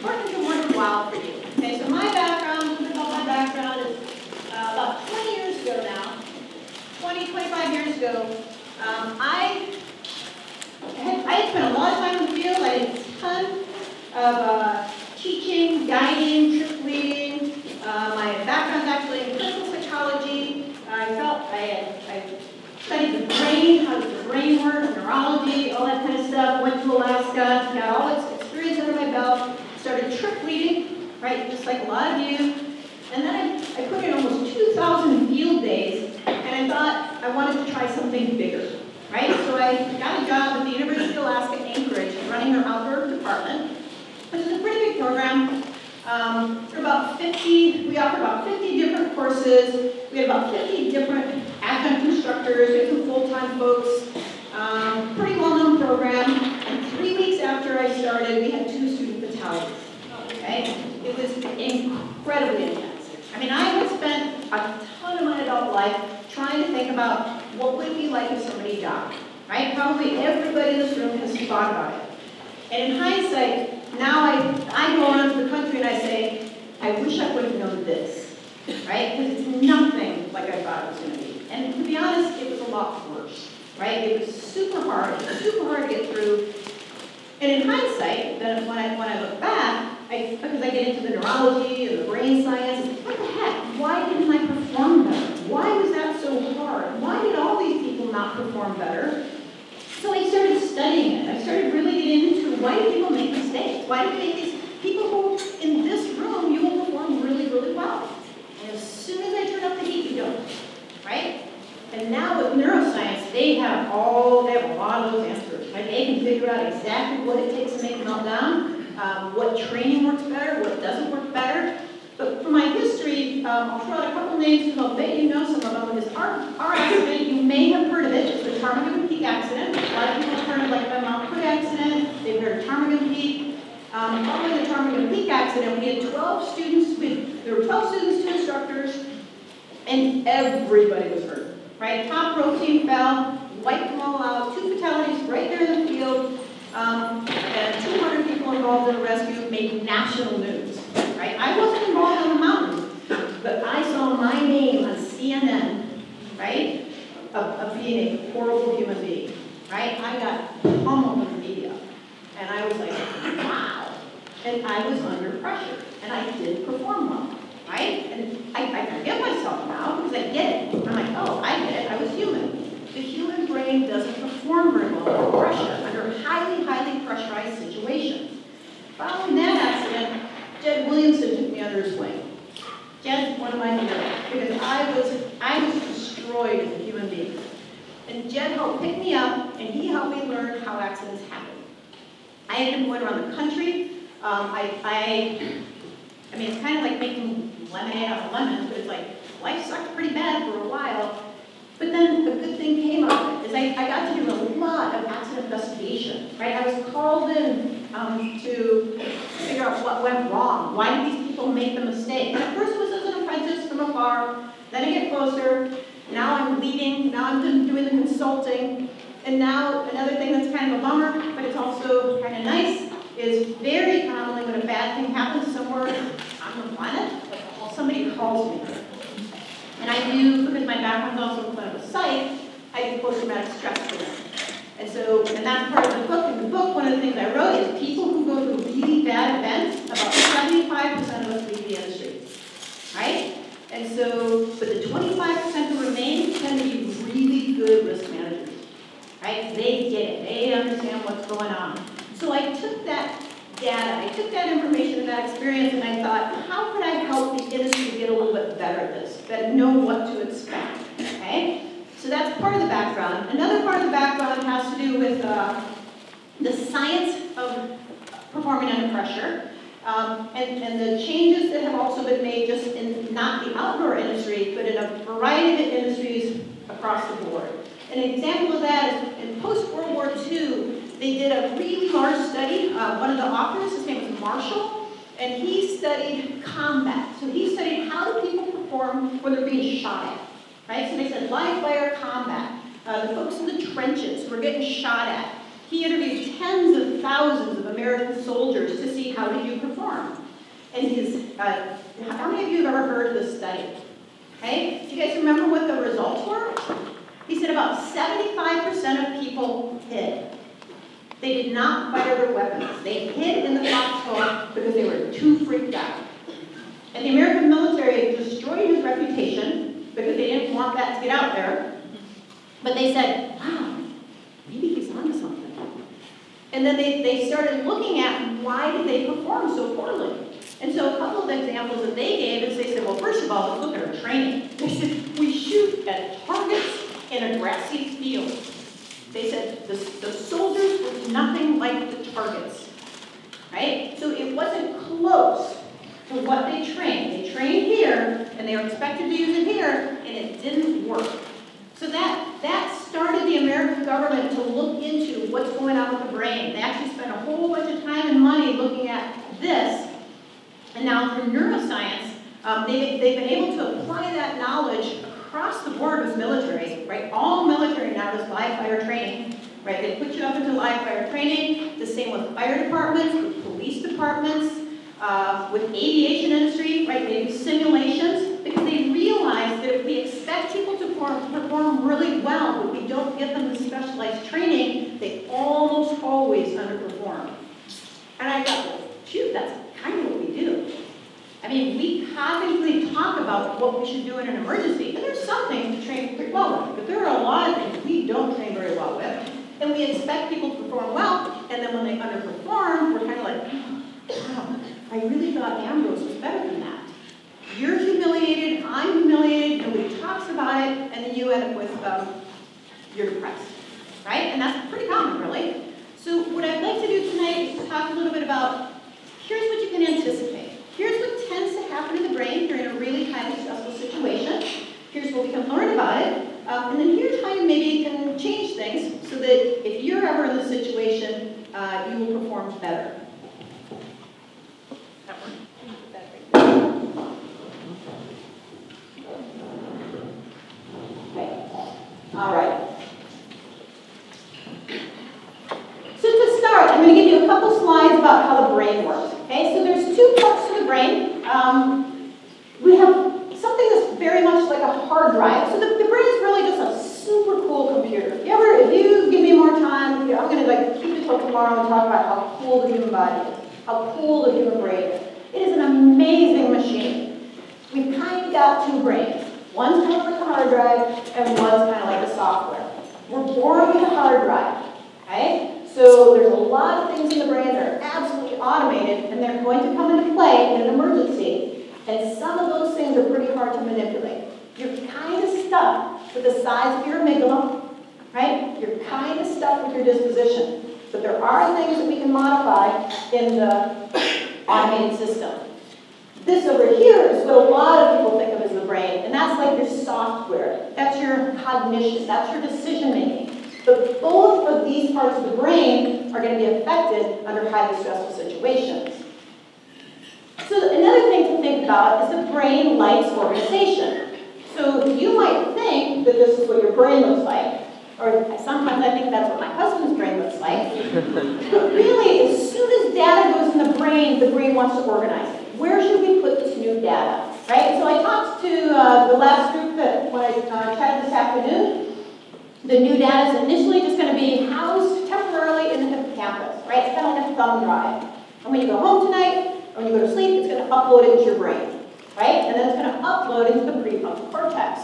important and worthwhile for you. Okay, so my background, a little bit about my background is uh, about 20 years ago now, 20, 25 years ago, um, I, had, I had spent a lot of time in the field. I did a ton of uh, teaching, guiding, trip leading. Uh, my background's actually in clinical psychology. I felt I, had, I studied the brain, how does the brain work, neurology, all that kind of stuff. Went to Alaska, got all this experience under my belt. Started trip leading, right, just like a lot of you. And then I, I put in almost 2,000 field days, and I thought I wanted to try something bigger, right? So I got a job at the University of Alaska Anchorage, running their outdoor department, which is a pretty big program. Um, about 50, we offer about 50 different courses. We had about 50 different adjunct instructors, we had some full-time folks. Um, pretty well-known program. And three weeks after I started, we had two student fatalities. Okay? It was incredibly intense. I mean, I had spent a ton of my adult life trying to think about what would it be like if somebody died. Right? Probably everybody in this room has thought about it. And in hindsight, now I, I go around to the country and I say, I wish I would have known this, right? Because it's nothing like I thought it was going to be. And to be honest, it was a lot worse, right? It was super hard, it was super hard to get through. And in hindsight, then when I, when I look back, I, because I get into the neurology and the brain science, what the heck? Why didn't I perform better? Why was that so hard? Why did all these people not perform better? So I started studying it. I started really getting into why do people make mistakes? Why do they make these people who in this room you will perform really, really well. And as soon as I turn up the heat, you don't. Right? And now with neuroscience, they have all they have a lot of those answers. Right? They can figure out exactly what it takes to make a meltdown, um, what training works better, what doesn't work better. But for my history, um, I'll throw out a couple names because I'll bet you know some of them. Because our, our accident, you may have heard of it, it's the Ptarmigan Peak accident. A lot of people have heard of like the Mount Cook accident, they've heard of Ptarmigan Peak. Um, following the Ptarmigan Peak accident, we had 12 students, with, there were 12 students, two instructors, and everybody was hurt. Right? Top row team fell, wiped them all out, two fatalities right there in the field, um, and 200 people involved in the rescue made national news. Right? I wasn't involved on the mountain, but I saw my name on CNN, right, of, of being a horrible human being. Right? I got pummeled in the media. And I was like, wow. And I was under pressure. And I did perform well. Right? And I, I forgive myself now because I get it. I'm like, oh, I get it. I was human. The human brain doesn't perform very well under pressure, under highly, highly pressurized situations. Following that accident, Jed Williamson took me under his wing. Jed's one of my heroes because I was, I was destroyed as a human being. And Jed helped pick me up, and he helped me learn how accidents happen. I ended up going around the country. Um, I, I, I mean, it's kind of like making lemonade out of lemons, but it's like life sucked pretty bad for a while. But then a good thing came out of it, is I, I got to do a lot investigation, right? I was called in um, to figure out what went wrong. Why did these people make the mistake? And at first it was as an apprentice from afar, then I get closer, now I'm leading, now I'm doing the consulting, and now another thing that's kind of a bummer, but it's also kind of nice, is very commonly when a bad thing happens somewhere on the planet, somebody calls me. And I do, because my background's also in clinical psych, I do post-traumatic stress for them. And so, and that's part of the book. In the book, one of the things I wrote is people who go through really bad events, about 75% of us leave the industry. Right? And so, but the 25% who remain tend to be really good risk managers. Right? They get it. They understand what's going on. So I took that data, I took that information and that experience and I thought, how could I help the industry get a little bit better at this, that know what to expect, okay? So that's part of the background. Another part of the background has to do with uh, the science of performing under pressure um, and, and the changes that have also been made just in not the outdoor industry, but in a variety of industries across the board. An example of that is in post-World War II, they did a really large study. Uh, one of the authors, his name was Marshall, and he studied combat. So he studied how do people perform when they're being shot at. Right? So they said live fire combat. Uh, the folks in the trenches were getting shot at. He interviewed tens of thousands of American soldiers to see how did you perform. And his, uh, how many of you have ever heard of this study? Okay, do you guys remember what the results were? He said about 75% of people hid. They did not fire their weapons. They hid in the foxhole because they were too freaked out. And the American military destroyed his reputation because they didn't want that to get out there. But they said, wow, maybe he's onto something. And then they, they started looking at why did they perform so poorly. And so a couple of examples that they gave is they said, well, first of all, let's look at our training. They said, we shoot at targets in a grassy field. They said the, the soldiers were nothing like the targets, right? So it wasn't close to what they trained. They trained here, and they were expected to use it here, and it didn't work. So that, that started the American government to look into what's going on with the brain. They actually spent a whole bunch of time and money looking at this, and now through neuroscience, um, they, they've been able to apply that knowledge across the board with military, right? All military now does live fire training, right? They put you up into live fire training, the same with fire departments, with police departments, uh, with aviation industry, right? They do simulations because they realize that if we expect people to perform, perform really well, but we don't get them the specialized training, they almost always underperform. And I thought, shoot, that's kind of what we do. I mean, we cognitively talk about what we should do in an emergency, and there's some things to train pretty well with, but there are a lot of things we don't train very well with. And we expect people to perform well, and then when they underperform, we're kind of like, wow, I really thought Ambrose was better than that. You're humiliated, I'm humiliated, nobody talks about it, and then you end up with, um, you're depressed, right? And that's pretty common, really. So what I'd like to do tonight is talk a little bit about, here's what you can anticipate. Here's what tends to happen in the brain if you're in a really highly stressful situation. Here's what we can learn about it. Um, and then here's how you maybe The new data is initially just going to be housed temporarily in the hippocampus, right? It's kind of like a thumb drive. And when you go home tonight, or when you go to sleep, it's going to upload it into your brain, right? And then it's going to upload into the prefrontal cortex.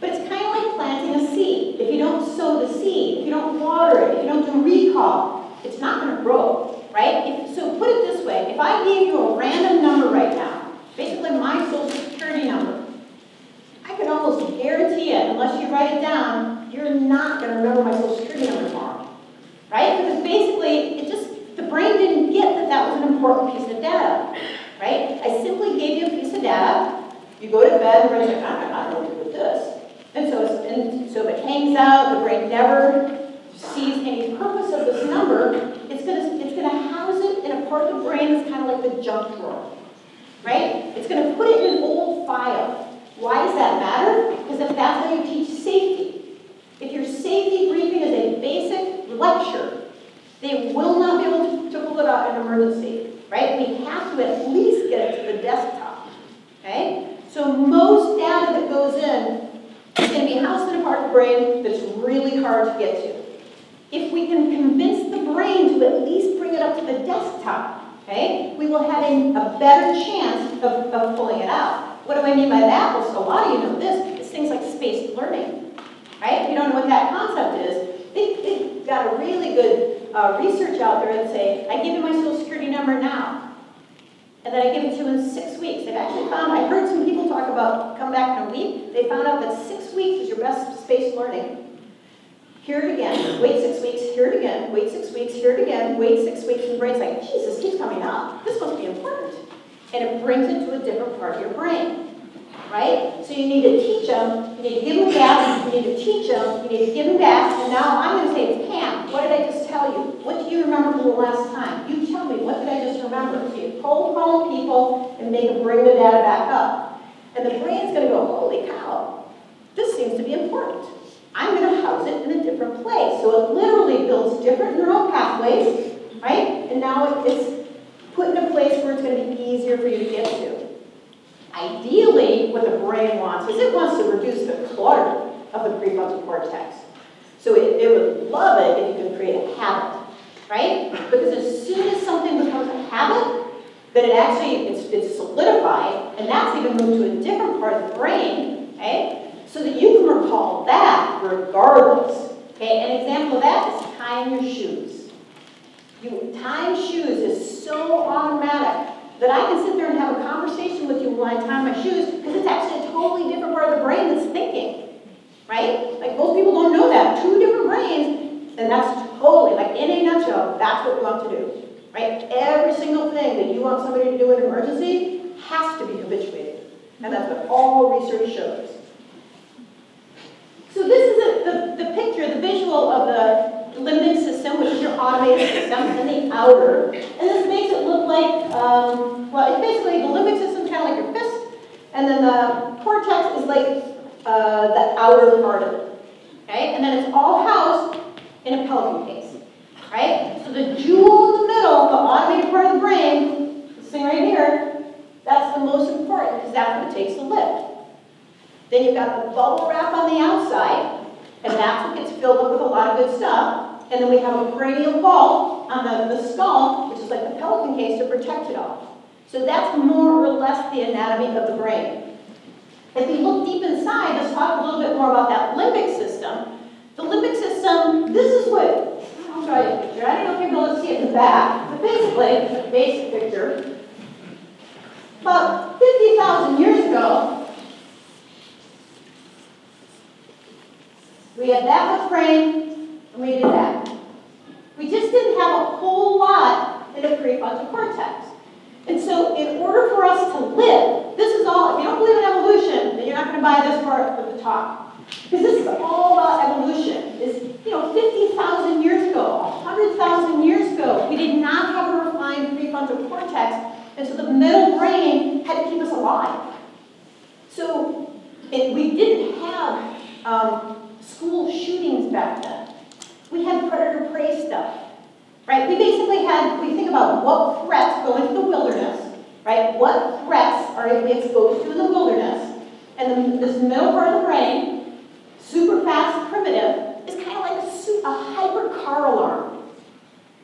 But it's kind of like planting a seed. If you don't sow the seed, if you don't water it, if you don't do recall, it's not going to grow, right? If, so put it this way. If I gave you a random number right now, basically my social security number, I can almost guarantee it, unless you write it down, you're not going to remember my social security number tomorrow, right? Because basically, it just, the brain didn't get that that was an important piece of data, right? I simply gave you a piece of data, you go to bed, the brain's like, I don't know what to do with this. And so, and so if it hangs out, the brain never sees any purpose of this number, it's going to it's gonna house it in a part of the brain that's kind of like the junk drawer, right? It's going to put it in an old file. Why does that matter? Because if that's how you teach safety, if your safety briefing is a basic lecture, they will not be able to, pull it out in an emergency, right? We have to at least get it to the desktop, okay? So most data that goes in is going to be housed in a part of the brain that's really hard to get to. If we can convince the brain to at least bring it up to the desktop, okay, we will have a, a better chance of, of pulling it out. What do I mean by that? Well, so a lot of you know this. It's things like spaced learning, right? If you don't know what that concept is, they, they've got a really good uh, research out there that say, I give you my social security number now, and then I give it to you in six weeks. They've actually found, I heard some people talk about come back in a week. They found out that six weeks is your best spaced learning. Hear it again, wait six weeks, hear it again, wait six weeks, hear it again, wait six weeks, and the brain's like, Jesus, keeps coming up. This must be important. And it brings it to a different part of your brain. Right? So you need to teach them, you need to give them gas, you need to teach them, you need to give them gas, and now I'm going to say, Pam, what did I just tell you? What do you remember from the last time? You tell me, what did I just remember? So you cold call people and make them bring the data back up. And the brain's going to go, holy cow, this seems to be important. I'm going to house it in a different place. So it literally builds different neural pathways, right? And now it's put in a place where it's going to be easier for you to get to. Ideally, what the brain wants is it wants to reduce the clutter of the prefrontal cortex. So it, it would love it if you can create a habit, right? Because as soon as something becomes a habit, then it actually, it's, it's solidified, and that's even moved to a different part of the brain, okay? so that you can recall that regardless. Okay, an example of that is tying your shoes. You, tying shoes is so automatic that I can sit there and have a conversation with you while I tie my shoes because it's actually a totally different part of the brain that's thinking. Right? Like most people don't know that. Two different brains, and that's totally, like in a nutshell, that's what we want to do. Right? Every single thing that you want somebody to do in an emergency has to be habituated. And that's what all research shows. So this is a, the, the picture, the visual of the limbic system, which is your automated system, and the outer. And this makes it look like, um, well, it's basically the limbic system kind of like your fist, and then the cortex is like uh, the outer part of it. Okay? And then it's all housed in a pelican case. Right? So the jewel in the middle, the automated part of the brain, this thing right here, that's the most important because that's what it takes to live. Then you've got the bubble wrap on the outside, and that's what gets filled up with a lot of good stuff. And then we have a cranial vault on the, the skull, which is like the pelican case to protect it all. So that's more or less the anatomy of the brain. If we look deep inside, let's talk a little bit more about that limbic system. The limbic system, this is what, I'll you a picture. I don't know if you're able to see it in the back, but basically, the basic picture. About 50,000 years ago, We had that much brain, and we did that. We just didn't have a whole lot in the prefrontal cortex. And so in order for us to live, this is all, if you don't believe in evolution, then you're not going to buy this part of the talk. Because this is all about evolution. Is you know, 50,000 years ago, 100,000 years ago, we did not have a refined prefrontal cortex, and so the middle brain had to keep us alive. So it, we didn't have um, school shootings back then. We had predator-prey stuff, right? We basically had, we think about what threats go into the wilderness, right? What threats are exposed to in the wilderness? And then this middle part of the brain, super fast primitive, is kind of like a, a hyper car alarm.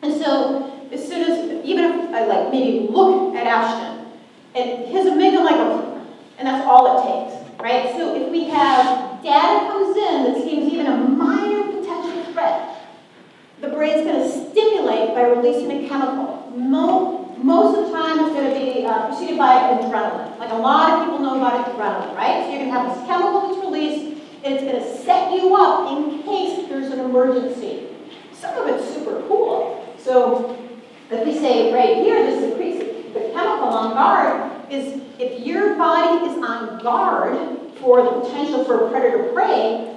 And so as soon as, even if I like maybe look at Ashton, and his amygdala like, and that's all it takes, right? So if we have data comes in that seems even a minor potential threat, the brain's going to stimulate by releasing a chemical. Mo most of the time, it's going to be uh, preceded by adrenaline. Like a lot of people know about adrenaline, right? So you're going to have this chemical that's released, and it's going to set you up in case there's an emergency. Some of it's super cool. So if we say right here, this is the chemical on guard, is if your body is on guard for the potential for predator-prey,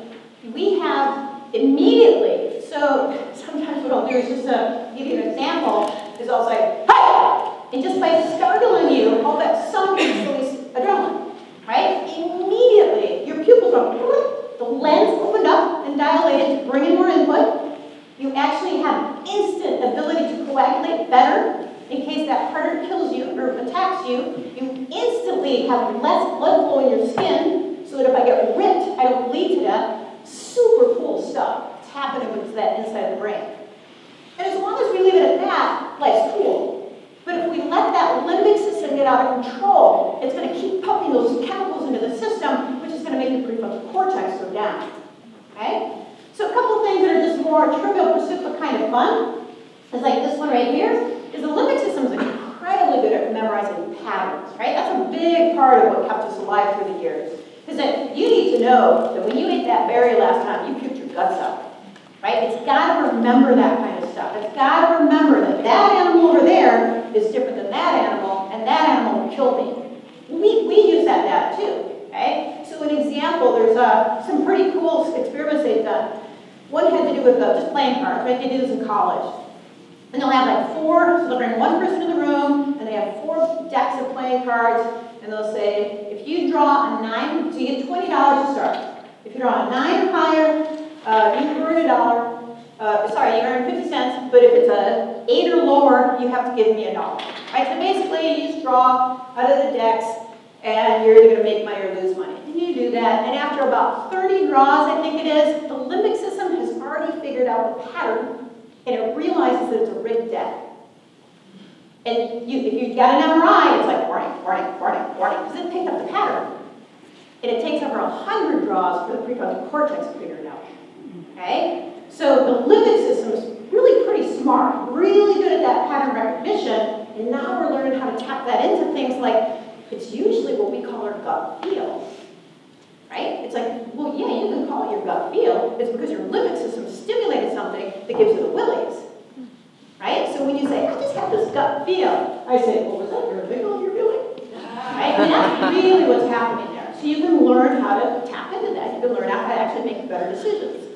we have immediately, so sometimes what I'll do is just to uh, give you an example, is I'll say, hi! And just by startling you, I'll bet some release adrenaline, right? Immediately, your pupils are, the lens opened up and dilated to bring in more input. You actually have instant ability to coagulate better in case that predator kills you or attacks you. You instantly have less blood flow in your skin, so that if I get ripped, I don't bleed to death. Super cool stuff. It's happening with that inside the brain. And as long as we leave it at that, life's cool. But if we let that limbic system get out of control, it's going to keep pumping those chemicals into the system, which is going to make the prefrontal cortex go down. Okay? So a couple things that are just more trivial pursuit but kind of fun is like this one right here, is the limbic system is incredibly good at memorizing patterns, right? That's a big part of what kept us alive through the years. Is that you need to know that when you ate that berry last time, you puked your guts out. Right? It's got to remember that kind of stuff. It's got to remember that that animal over there is different than that animal, and that animal will kill me. We, we use that data too. Okay? So an example, there's uh, some pretty cool experiments they've done. One had to do with uh, just playing cards, right? They do this in college. And they'll have like four, so they'll bring one person in the room, and they have four decks of playing cards, and they'll say, if you draw a nine, so you get $20 to start. If you draw a nine or higher, uh, you earn a dollar. Uh, sorry, you earn 50 cents, but if it's a eight or lower, you have to give me a dollar. Right, so basically you just draw out of the decks, and you're either going to make money or lose money. And you do that, and after about 30 draws, I think it is, the limbic system has already figured out the pattern, and it realizes that it's a rigged death. And you, if you got an MRI, it's like warning, warning, warning, warning, because it picked up the pattern. And it takes over 100 draws for the prefrontal cortex to figure it out. Okay? So the limbic system is really pretty smart, really good at that pattern recognition, and now we're learning how to tap that into things like it's usually what we call our gut feel. Right? It's like, well, yeah, you can call it your gut feel. It's because your limbic system stimulated something that gives you the willies. Right? So when you say, I just have this gut feel, I say, well, was that your amygdala you're feeling? Right? And that's really what's happening there. So you can learn how to tap into that. You can learn how to actually make better decisions.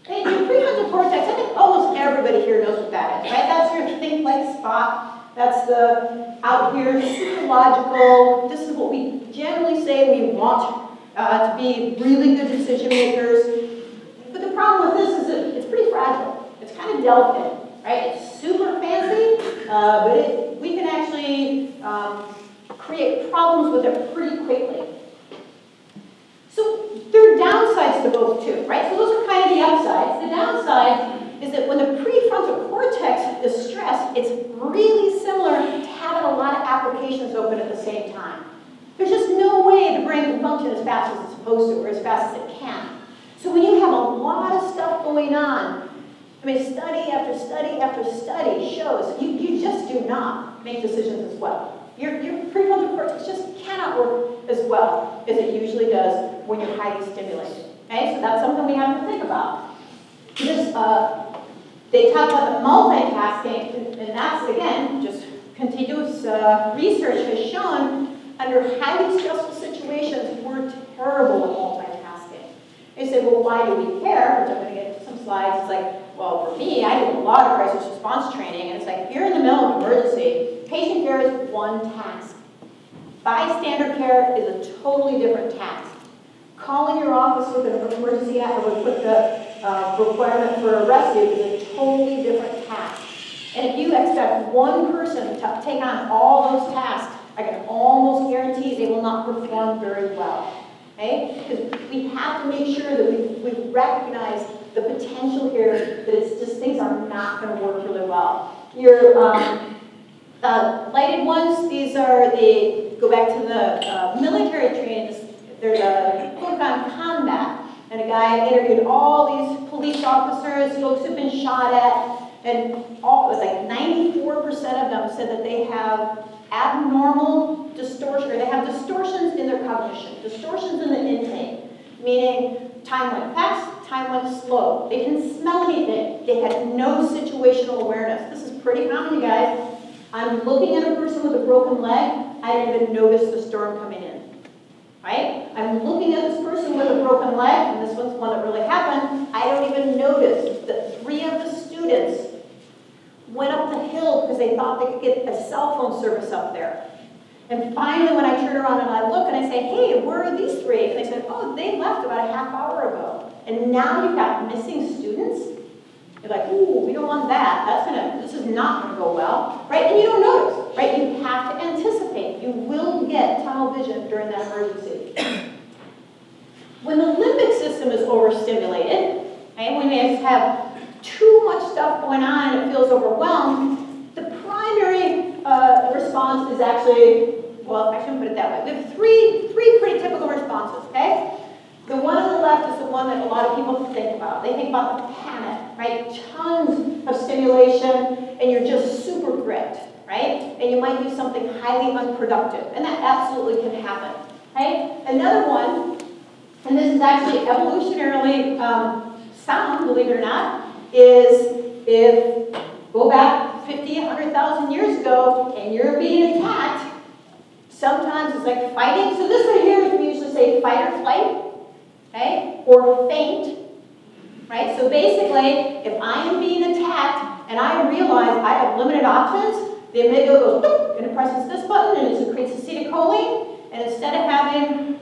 Okay, your prefrontal cortex, I think almost everybody here knows what that is, right? That's your think like spot. That's the out here, psychological. This is what we generally say we want uh, to be really good decision makers. But the problem with this is that it's pretty fragile. It's kind of delicate, right? It's super fancy, uh, but it, we can actually um, create problems with it pretty quickly. So there are downsides to both too, right? So those are kind of the upsides. The downside is that when the prefrontal cortex is stressed, it's really similar to having a lot of applications open at the same time. There's just no way the brain can function as fast as it's supposed to or as fast as it can. So when you have a lot of stuff going on, I mean, study after study after study shows you, you just do not make decisions as well. Your, your prefrontal cortex just cannot work as well as it usually does when you're highly stimulated. Okay, so that's something we have to think about. This, uh, they talk about the multitasking, and that's, again, just continuous uh, research has shown under highly stressful situations, we're terrible at multitasking. They say, well, why do we care? Which I'm going to get some slides. It's like, well, for me, I do a lot of crisis response training, and it's like, you're in the middle of an emergency, patient care is one task. Bystander care is a totally different task. Calling your office with an emergency app would put the uh, requirement for a rescue totally different task. And if you expect one person to take on all those tasks, I can almost guarantee they will not perform very well. Okay? Because we have to make sure that we, we recognize the potential here that it's just things are not going to work really well. Your um, uh, lighted ones, these are the, go back to the uh, military trainings, there's a book on combat, and a guy interviewed all these police officers, folks who've been shot at, and all, it was like 94% of them said that they have abnormal distortion, or they have distortions in their cognition, distortions in the intake, meaning time went fast, time went slow. They didn't smell anything. They had no situational awareness. This is pretty common, you guys. I'm looking at a person with a broken leg, I didn't even notice the storm coming in right? I'm looking at this person with a broken leg, and this one's one that really happened. I don't even notice that three of the students went up the hill because they thought they could get a cell phone service up there. And finally, when I turn around and I look and I say, hey, where are these three? And they said, oh, they left about a half hour ago. And now you've got missing students. You're like, ooh, we don't want that. That's gonna, this is not gonna go well, right? And you don't notice, right? You have to anticipate Will get tunnel vision during that emergency. when the limbic system is overstimulated, right, when you have too much stuff going on and it feels overwhelmed, the primary uh, response is actually, well, I shouldn't put it that way. We have three, three pretty typical responses, okay? The one on the left is the one that a lot of people think about. They think about the panic, right? Tons of stimulation, and you're just super gripped, right? And you might do something highly unproductive, and that absolutely can happen, right? Another one, and this is actually evolutionarily um, sound, believe it or not, is if, go back 50, 100,000 years ago, and you're being attacked, sometimes it's like fighting. So this right here we usually say fight or flight okay, or faint, right? So basically, if I am being attacked and I realize I have limited options, the amygdala goes and it presses this button and it secretes acetylcholine, and instead of having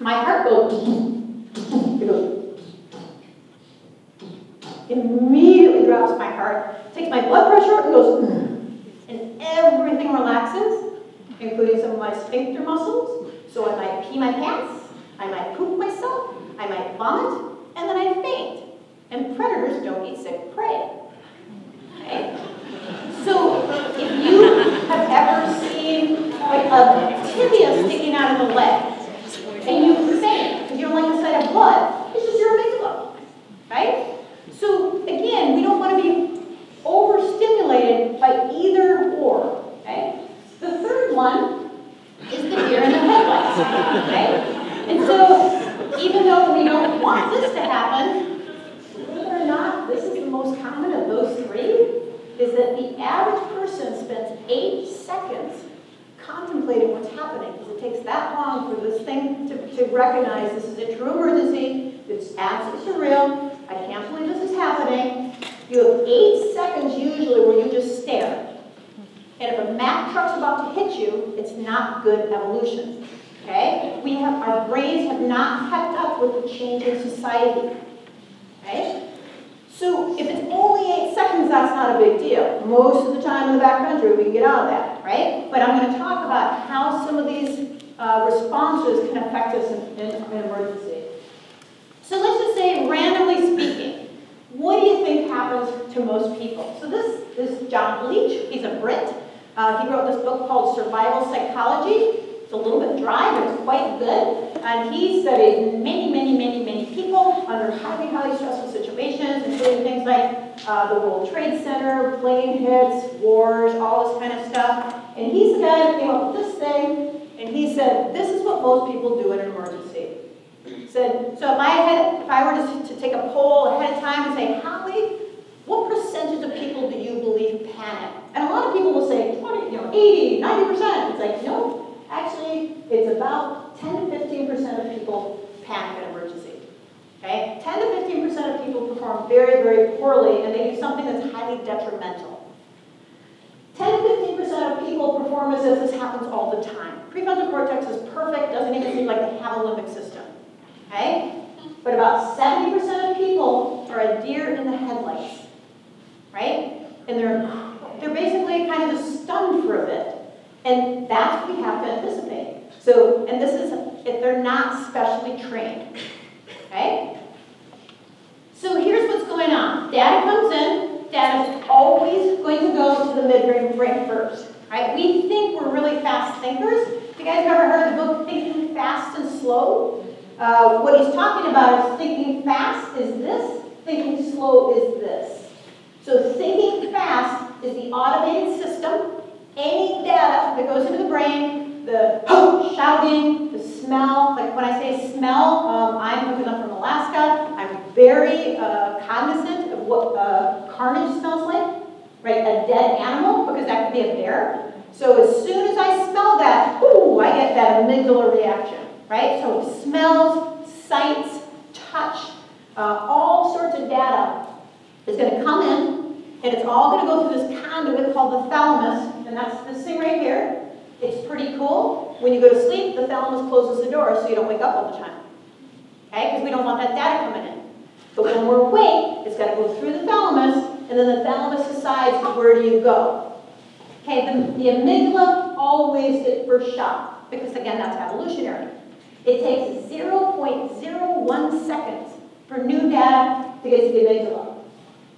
my heart go, it goes, immediately drops my heart, takes my blood pressure and goes, and everything relaxes, including some of my sphincter muscles, so I might pee my pants, I might poop myself, I might vomit, and then I faint. And predators don't eat sick prey. So if you have ever seen like a tibia sticking out of the leg, and you faint because you don't like the sight of blood, it's just your perform as if this happens all the time. Prefrontal cortex is perfect, doesn't even seem like they have a limbic system. Okay? But about 70% of people are a deer in the headlights. Right? And they're, they're basically kind of stunned for a bit. And that's what we have to anticipate. So, and this is if they're not specially trained. Okay? So here's what's going on. Data comes in, data is always going to go to the midbrain brain first. Right? We think we're really fast thinkers. You guys ever heard the book Thinking Fast and Slow? Uh, what he's talking about is thinking fast is this, thinking slow is this. So thinking fast is the automated system any data that goes into the brain, the shouting, the smell, like when I say smell, um, I'm because I'm from Alaska, I'm very uh, cognizant of what uh, carnage smells like, right? A dead animal, because that could be a bear. So as soon as I smell that, ooh, I get that amygdala reaction, right? So smells, sights, touch, uh, all sorts of data is going to come in and it's all going to go through this conduit called the thalamus, and that's this thing right here. It's pretty cool. When you go to sleep, the thalamus closes the door so you don't wake up all the time. Okay? Because we don't want that data coming in. But when we're awake, it's got to go through the thalamus, and then the thalamus decides where do you go. Okay, the, the amygdala always gets first shot, because again, that's evolutionary. It takes 0.01 seconds for new data to get to the amygdala.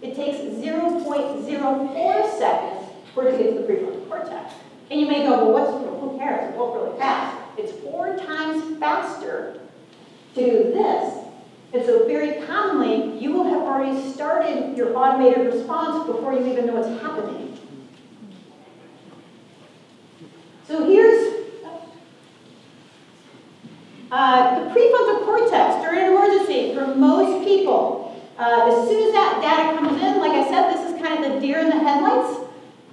It takes 0.04 seconds for it to get to the prefrontal cortex. And you may go, well, what's, who cares? It's both really fast. It's four times faster to do this. And so very commonly, you will have already started your automated response before you even know what's happening. So here's uh, the prefrontal cortex during an emergency for most people. Uh, as soon as that data comes in, like I said, this is kind of the deer in the headlights.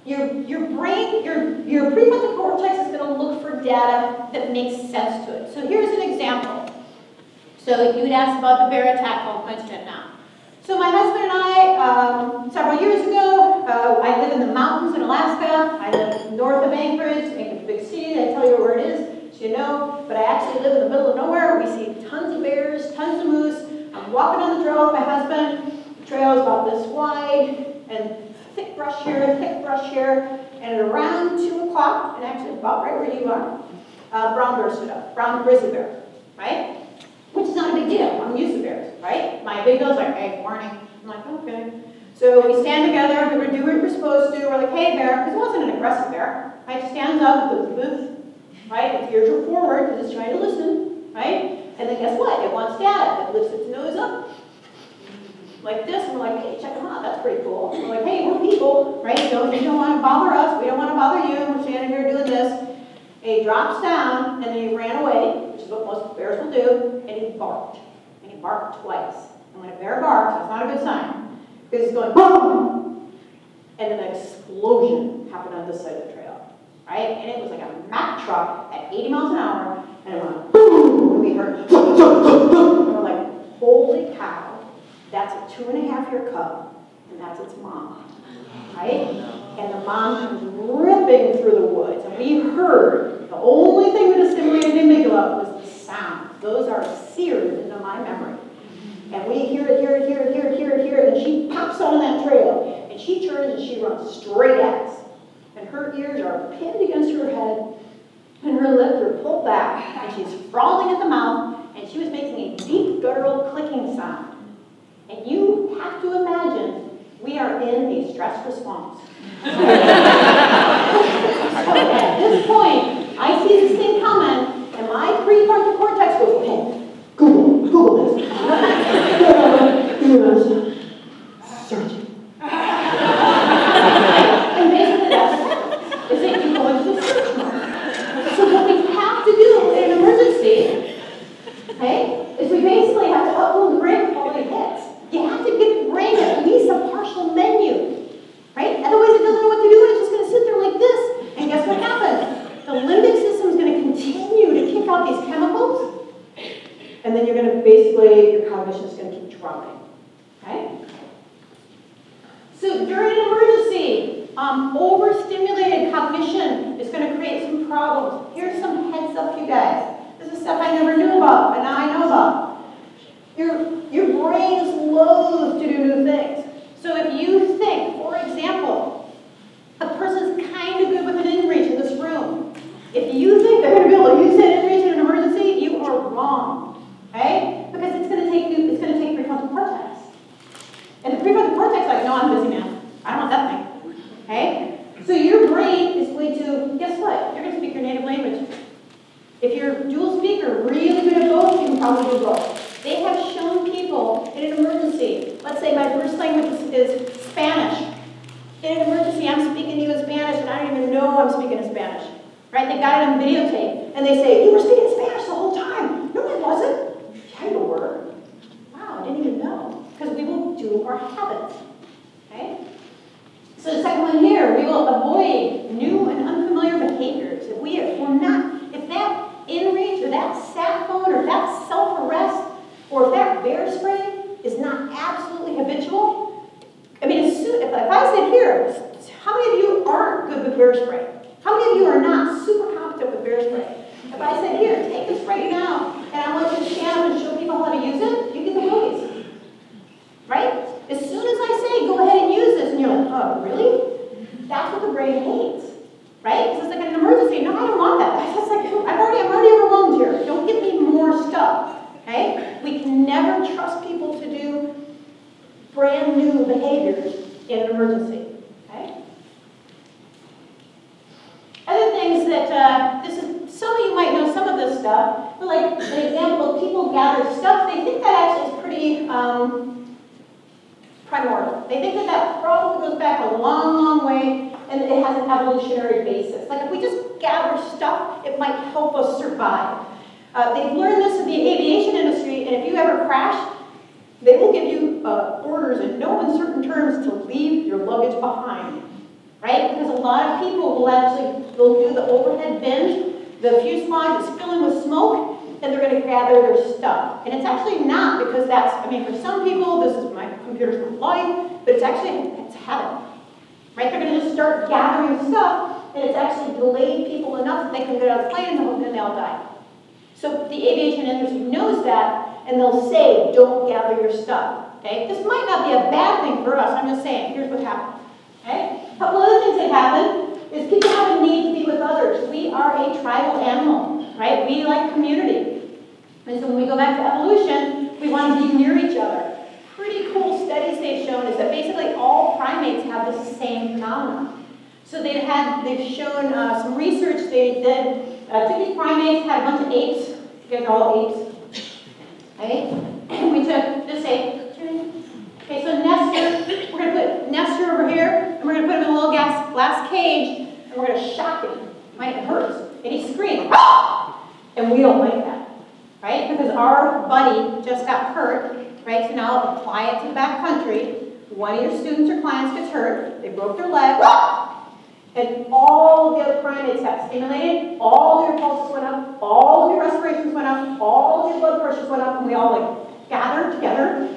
Your, your brain, your, your prefrontal cortex is going to look for data that makes sense to it. So here's an example. So you'd ask about the bear attack, mention it now. So my husband and I, um, several years ago, uh, I live in the mountains in Alaska. I live north of Anchorage, Anchorage big city. I tell you where it is, so you know. But I actually live in the middle of nowhere. We see tons of bears, tons of moose. I'm walking on the trail with my husband. The trail is about this wide, and thick brush here, thick brush here. And around 2 o'clock, and actually about right where you are, uh, brown bear stood up, brown grizzly bear, right? Which is not a big deal. I'm used to bears, right? My big girl's like, hey, warning. I'm like, oh, okay. So we stand together, we do what we're supposed to. We're like, hey, bear, because it wasn't an aggressive bear. Right? Stands up, with booth, right? Its ears are forward because it's trying to listen, right? And then guess what? It wants data. It lifts its nose up, like this, and we're like, hey, check them out, that's pretty cool. we're like, hey, we're people, right? Don't, you don't want to bother us, we don't want to bother you, we're standing here doing this. And he drops down, and then he ran away, is what most bears will do, and he barked. And he barked twice. And when a bear barks, that's not a good sign, because he's going, boom! And an explosion happened on this side of the trail, right? And it was like a Mack truck at 80 miles an hour, and it went boom, and we heard, and we're like, holy cow, that's a two and a half year cub, and that's its mom, right? And the mom comes ripping through the woods, and we heard the only thing that stimulated the amygdala was sound. Those are seared into my memory. And we hear it, hear it, hear it, hear it, hear it, hear it, and she pops on that trail, and she turns and she runs straight at us. And her ears are pinned against her head, and her lips are pulled back, and she's frothing at the mouth, and she was making a deep guttural clicking sound. And you have to imagine we are in a stress response. so at this point, I see this thing coming, and my prefrontal cortex goes, okay, Google, this. Search it. and basically that's is that you go into the search mode. So what we have to do in an emergency, okay, is we basically have to upload the brain before it hits. You have to give the brain at least a partial menu, right? Otherwise it doesn't know what to do and it's just going to sit there like this. And guess what happens? The limbic system is going to continue to kick out these chemicals and then you're going to basically, your cognition is going to keep dropping, okay? So during an emergency, um, overstimulated cognition is going to create some problems. Here's some heads up, you guys. This is stuff I never knew about, but now I know about. Your, your brain is loath to do new things. So if you think, for example, a person's kind of good with an inReach in this room, if you think they're going to be able to use that inReach in an emergency, you are wrong. Okay? Because it's going to take you, it's going to take prefrontal cortex. And the prefrontal cortex is like, no, I'm busy, man. I don't want that thing. Okay? So your going to, guess what? You're going to speak your native language. If you're a dual speaker, really good at both, you can probably do both. They have shown people in an emergency, let's say my first language is, Spanish. In an emergency, I'm speaking to you in Spanish, and I don't even know I'm speaking in Spanish. Right? They got it on videotape, and they say, you were speaking Spanish the whole time. No, I wasn't. Yeah, you were. Wow, I didn't even know. Because we will do our habits. Okay? So the second one here, we will avoid new and unfamiliar behaviors. If we if we're not, if that inReach or that sat phone or that self-arrest or if that bear spray is not absolutely habitual, I mean, if, if I said here, how many of you aren't good with bear spray? How many of you are not super competent with bear spray? If I said, here, take this right now, and I want you to stand up and show people how to use it, you get the willies. Right? As soon as I say, go ahead and use this, and you're like, oh, really? behaviors in an emergency. Okay? Other things that, uh, this is, some of you might know some of this stuff, but like an example of people gather stuff, they think that actually is pretty um, primordial. They think that that probably goes back a long, long way and it has an evolutionary basis. Like if we just gather stuff, it might help us survive. Uh, they've learned this in the aviation industry, and if you ever crash, they will give you uh, orders in no uncertain terms to leave your luggage behind, right? Because a lot of people will actually they'll do the overhead bin, the fuselage is filling with smoke, and they're going to gather their stuff. And it's actually not because that's, I mean, for some people, this is my computer's life, but it's actually, it's habit, right? They're going to just start gathering stuff, and it's actually delayed people enough that they can get on a plane and they'll die. So the aviation industry knows that, and they'll say, don't gather your stuff. Okay? This might not be a bad thing for us. I'm just saying, here's what happens. Okay? A couple other things that happen is people have a need to be with others. We are a tribal animal, right? We like community. And so when we go back to evolution, we want to be near each other. Pretty cool studies they've shown is that basically all primates have the same phenomenon. So they've had, they've shown uh, some research they did uh, took these primates, had a bunch of apes. You guys all apes. right? And we took this ape. Okay, so Nestor, we're going to put Nestor over here, and we're going to put him in a little glass cage, and we're going to shock him. Right? It hurts. And he screams. And we don't like that. Right? Because our buddy just got hurt. Right? So now apply it to the back country. One of your students or clients gets hurt. They broke their leg and all the other primates got stimulated, all their pulses went up, all of your respirations went up, all of your blood pressures went up, and we all like gathered together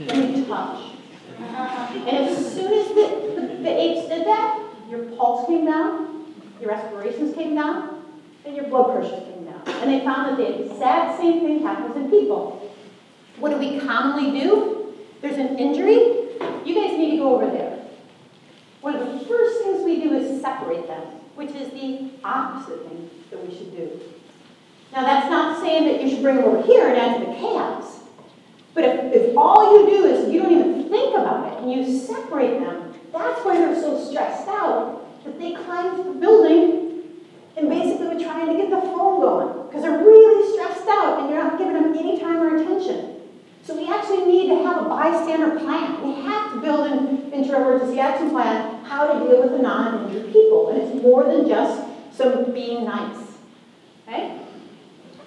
and we touch. And as soon as the, the, the apes did that, your pulse came down, your respirations came down, and your blood pressure came down. And they found that the exact same thing happens in people. What do we commonly do? There's an injury. You guys need to go over there. One of the first things we do is separate them, which is the opposite thing that we should do. Now, that's not saying that you should bring them over here and add to the chaos. But if, if all you do is you don't even think about it and you separate them, that's why they're so stressed out that they climb the building and basically we're trying to get the phone going because they're really stressed out and you're not giving them any time or attention. So we actually need to have a bystander plan. We have to build an inter-emergency action plan how to deal with the non-injured people. And it's more than just some being nice. Okay?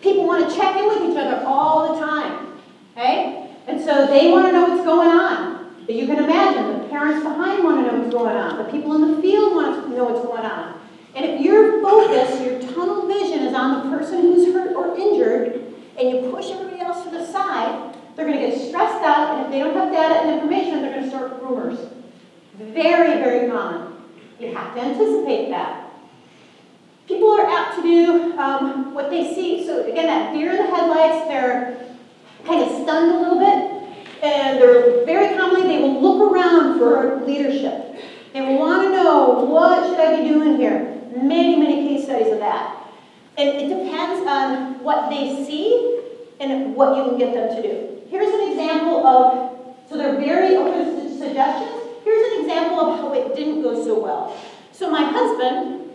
People want to check in with each other all the time. Okay? And so they want to know what's going on. But you can imagine the parents behind want to know what's going on. The people in the field want to know what's going on. And if your focus, your tunnel vision is on the person who's hurt or injured, and you push everybody else to the side, they're going to get stressed out, and if they don't have data and information, they're going to start rumors. Very, very common. You have to anticipate that. People are apt to do um, what they see. So again, that deer in the headlights, they're kind of stunned a little bit, and they're very commonly, they will look around for leadership. They will want to know, what should I be doing here? Many, many case studies of that. And it depends on what they see and what you can get them to do. Here's an example of, so they're very open to suggestions. Here's an example of how it didn't go so well. So my husband,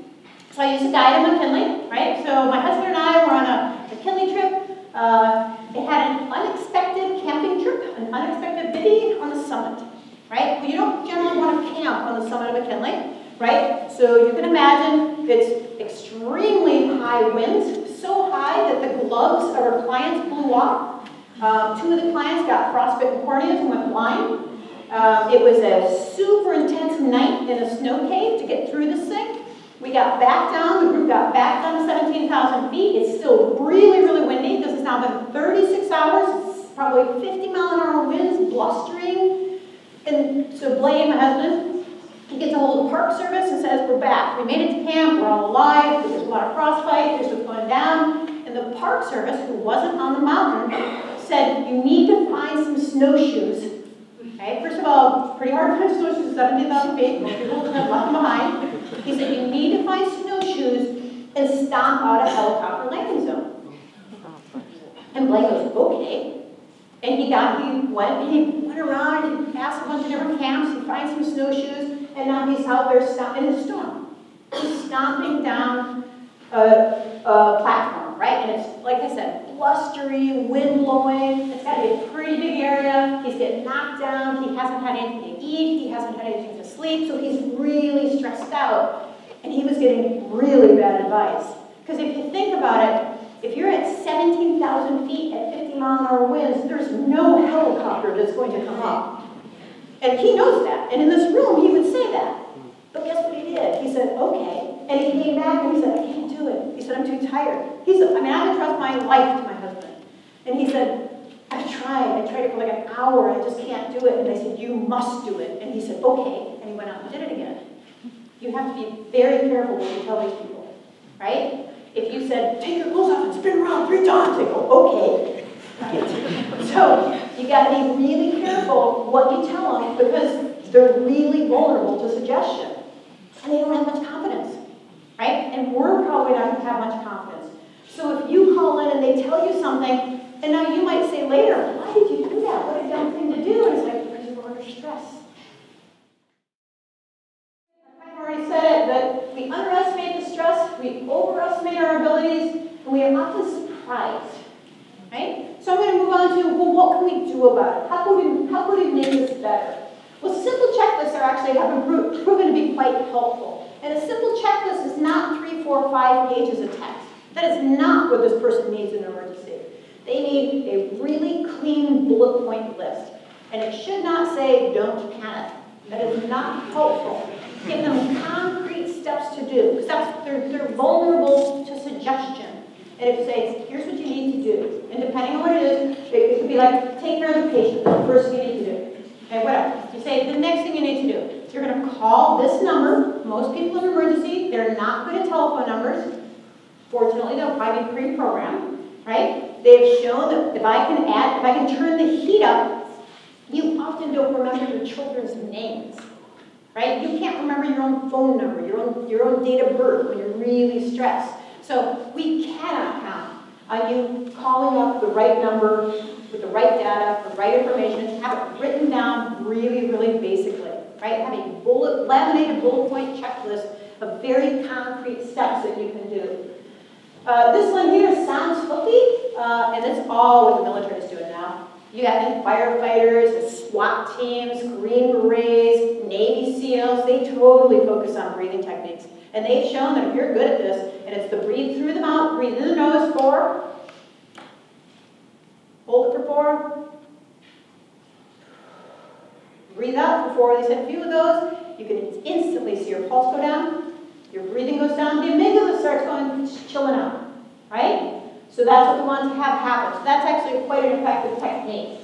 so I used to guide at McKinley, right? So my husband and I were on a McKinley trip. Uh, they had an unexpected camping trip, an unexpected bivvy on the summit, right? Well, you don't generally want to camp on the summit of a McKinley, right? So you can imagine it's extremely high winds, so high that the gloves of our clients blew off. Um, two of the clients got frostbitten corneas and went blind. Um, it was a super intense night in a snow cave to get through this thing. We got back down, the group got back down to 17,000 feet. It's still really, really windy. Now been 36 hours. It's probably 50 mile an hour winds, blustering. And so Blaine my husband, he gets a hold of Park Service and says, we're back. We made it to camp, we're all alive, there's a lot of frostbite, there's what's going down. And the Park Service, who wasn't on the mountain, said, you need to find some snowshoes. Okay, first of all, pretty hard to find snowshoes at 17,000 feet. Most people have left them behind. He said, you need to find snowshoes and stomp out a helicopter landing zone. And Blake goes, okay. And he got, he went, and he went around, he passed a bunch of different camps, he finds some snowshoes, and now he's out there stomping in the storm. He's stomping down a, a platform, right? And it's, like I said, blustery, wind blowing. It's got to be a pretty big area. He's getting knocked down. He hasn't had anything to eat. He hasn't had anything to sleep. So he's really stressed out. And he was getting really bad advice. Because if you think about it, if you're at 17,000 feet at 50 mile an hour winds, there's no helicopter that's going to come up. And he knows that. And in this room, he would say that. But guess what he did? He said, okay. And he came back and he said, I can't do it. He said, I'm too tired. He said, I mean, I would trust my life to my husband. And he said, I've tried. I tried it for like an hour. I just can't do it. And I said, you must do it. And he said, okay. And he went out and did it again. You have to be very careful when you tell these people, right? If you said, take your clothes off and spin around three times, they go, okay. so you got to be really careful what you tell them because they're really vulnerable to suggestion. And they don't have much confidence, right? And we're probably not going to have much confidence. So if you call in and they tell you something, and now you might say later, why did you do that? What a dumb thing to do. And it's like, because we're under stress. I've already said it, but we underestimate the stress, we overestimate our abilities, and we are often surprised. Right? So I'm going to move on to, well, what can we do about it? How could we, how could we make this better? Well, simple checklists are actually have been proven to be quite helpful. And a simple checklist is not three, four, five pages of text. That is not what this person needs in an emergency. They need a really clean bullet point list. And it should not say, don't panic. That is not helpful. Give them concrete steps to do, because that's they're, they're vulnerable to suggestion. And if you say, here's what you need to do, and depending on what it is, it, it could be like, take care of the patient, the first thing you need to do. Okay, whatever. You say, the next thing you need to do, you're going to call this number. Most people in emergency, they're not good at telephone numbers. Fortunately, they'll probably be pre-programmed, right? They've shown that if I can add, if I can turn the heat up, you often don't remember your children's names, right? You can't remember your own phone number, your own, your own date of birth when you're really stressed. So we cannot count on you calling up the right number with the right data, the right information, have it written down really, really basically, right? Have a bullet, laminated bullet point checklist of very concrete steps that you can do. Uh, this one here sounds fluffy, uh, and it's all what the military is doing now. You got firefighters, SWAT teams, Green Berets, Navy SEALs, they totally focus on breathing techniques. And they've shown that if you're good at this, and it's the breathe through the mouth, breathe in the nose for, hold it for four, breathe out for four. They said a few of those, you can instantly see your pulse go down, your breathing goes down, the amygdala starts going, chilling out, right? So that's what we want to have happen. So that's actually quite an effective technique.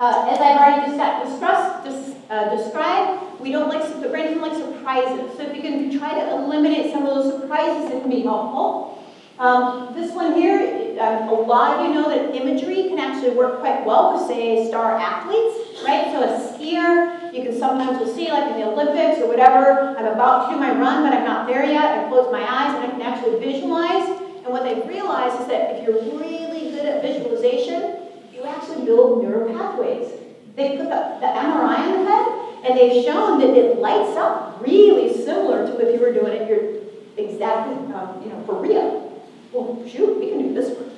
Uh, as I've already discussed, dis, uh, described, we don't like, the brain doesn't like surprises. So if you can try to eliminate some of those surprises, it can be helpful. Um, this one here, um, a lot of you know that imagery can actually work quite well with, say, star athletes, right? So a skier, you can sometimes you'll see, like in the Olympics or whatever, I'm about to do my run, but I'm not there yet. I close my eyes and I can actually visualize. And what they've realized is that if you're really good at visualization, you actually build neural pathways. They put the, the MRI in the head, and they've shown that it lights up really similar to if you were doing it your exactly, um, you know, for real. Well, shoot, we can do this one.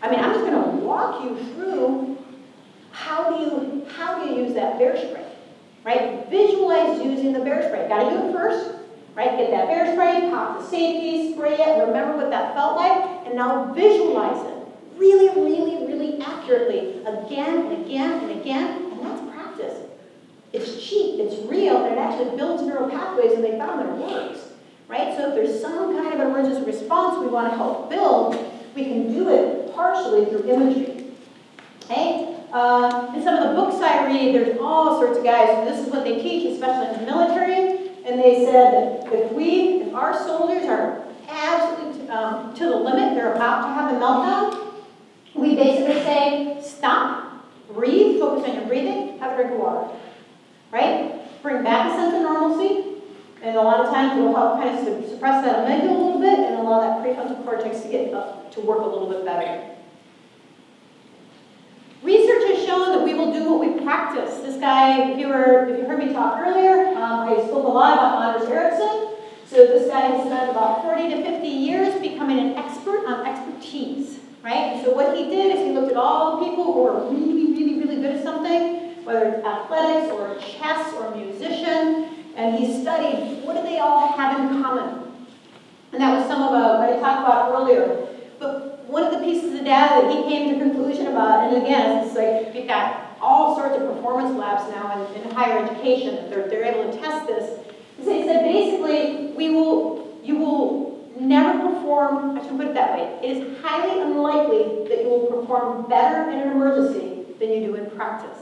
I mean, I'm just going to walk you through how do you how do you use that bear spray, right? Visualize using the bear spray. Got to do it first, right? Get that bear spray, pop the safety, spray it, remember what that felt like, and now visualize it really, really, really accurately again and again and again, and that's practice. It's cheap, it's real, and it actually builds neural pathways, and they found that it works right? So if there's some kind of emergency response we want to help build, we can do it partially through imagery. Okay? Uh, in some of the books I read, there's all sorts of guys, this is what they teach, especially in the military, and they said that if we, if our soldiers are absolutely um, to the limit, they're about to have a meltdown, we basically say, stop, breathe, focus on your breathing, have a drink of water. Right? Bring back a sense of normalcy, and a lot of times it'll help kind of suppress that amygdala a little bit and allow that prefrontal cortex to get up, to work a little bit better. Research has shown that we will do what we practice. This guy, if you were, if you heard me talk earlier, um, I spoke a lot about Anders Ericsson. So this guy has spent about 40 to 50 years becoming an expert on expertise, right? So what he did is he looked at all the people who are really, really, really good at something, whether it's athletics or chess or musician, and he studied what do they all have in common. And that was some of uh, what I talked about earlier. But one of the pieces of data that he came to conclusion about, and again, it's like we've got all sorts of performance labs now in, in higher education that they're, they're able to test this, so he said basically, we will, you will never perform, I should put it that way, it is highly unlikely that you will perform better in an emergency than you do in practice.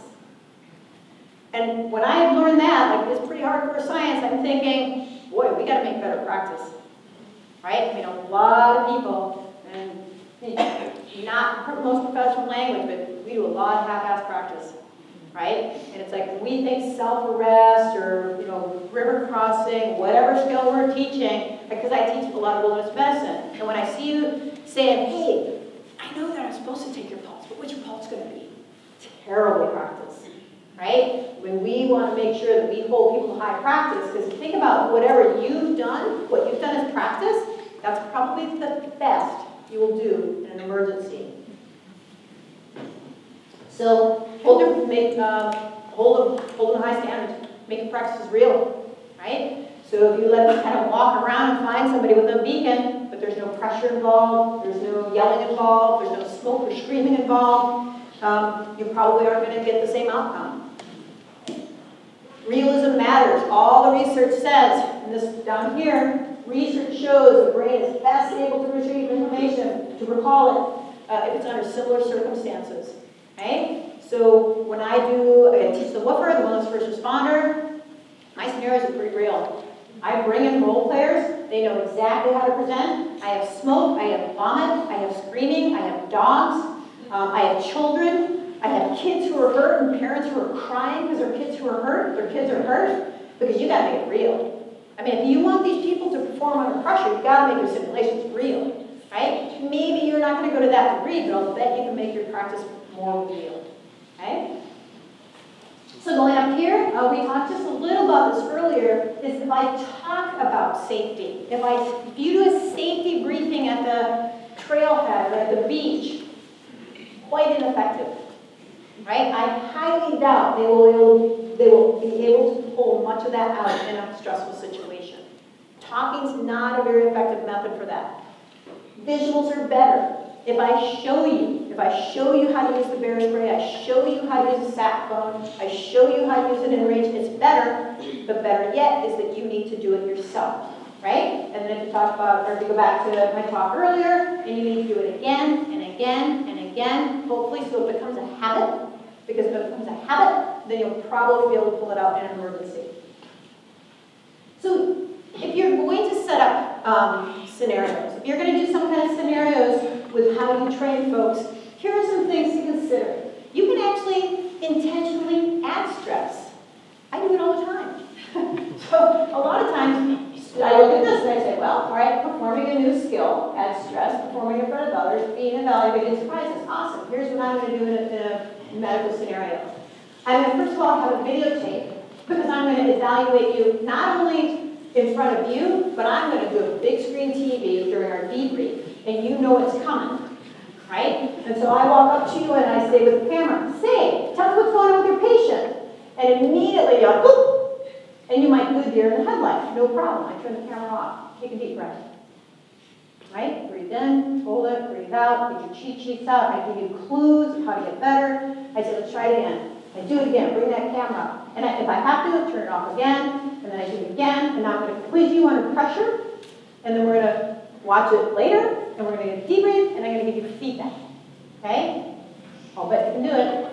And when I learned that, like it's pretty hardcore science, I'm thinking, boy, we gotta make better practice. Right? I mean, a lot of people, and not most professional language, but we do a lot of half-ass practice right? And it's like we think self-arrest or you know river crossing, whatever skill we're teaching, because I teach a lot of wilderness medicine. And when I see you saying, "Hey, I know that I'm supposed to take your pulse, but what's your pulse going to be?" Terribly practice, right? When we want to make sure that we hold people to high practice, because think about whatever you've done, what you've done as practice, that's probably the best you will do in an emergency. So hold them, make, uh, hold them, hold them high standards. Make the practices real, right? So if you let them kind of walk around and find somebody with a beacon, but there's no pressure involved, there's no yelling involved, there's no smoke or screaming involved, um, you probably aren't going to get the same outcome. Realism matters. All the research says, and this down here, research shows the brain is best able to retrieve information, to recall it, uh, if it's under similar circumstances. Okay? So when I do, I teach the WFR, the wilderness first responder, my scenarios are pretty real. I bring in role players, they know exactly how to present. I have smoke, I have vomit, I have screaming, I have dogs, um, I have children, I have kids who are hurt and parents who are crying because their kids who are hurt, their kids are hurt, because you gotta make it real. I mean, if you want these people to perform under pressure, you gotta make your simulations real, right? Maybe you're not gonna go to that degree, but I'll bet you can make your practice Okay? So going up here, uh, we talked just a little about this earlier, is if I talk about safety, if I if you do a safety briefing at the trailhead or at the beach, quite ineffective. Right? I highly doubt they will, they will be able to pull much of that out in a stressful situation. Talking's not a very effective method for that. Visuals are better. If I show you, if I show you how to use the bear spray, I show you how to use a sat phone, I show you how to use it in range, it's better, but better yet is that you need to do it yourself, right? And then if you talk about, or if you go back to my talk earlier, and you need to do it again and again and again, hopefully so it becomes a habit, because if it becomes a habit, then you'll probably be able to pull it out in an emergency. So if you're going to set up um, scenarios, if you're going to do some kind of scenarios with how you train folks, here are some things to consider. You can actually intentionally add stress. I do it all the time. so a lot of times, I look at this and I say, well, all right, performing a new skill adds stress, performing in front of others, being evaluated, surprises, awesome. Here's what I'm going to do in a, in a medical scenario. I'm going to, first of all, have a videotape because I'm going to evaluate you not only in front of you, but I'm going to do a big screen TV during our debrief and you know it's coming, right? And so I walk up to you and I say with the camera, say, tell me what's going on with your patient. And immediately you're boop, and you might lose deer in the headlights. No problem. I turn the camera off. Take a deep breath. Right? Breathe in, hold it, breathe out, get your cheat sheets out. I give you clues how to get better. I say, let's try it again. I do it again, bring that camera up. And I, if I have to, turn it off again, and then I do it again, and now I'm going to quiz you under pressure, and then we're going to watch it later, and we're going to get a debrief, and I'm going to give you feedback. Okay? I'll bet you can do it.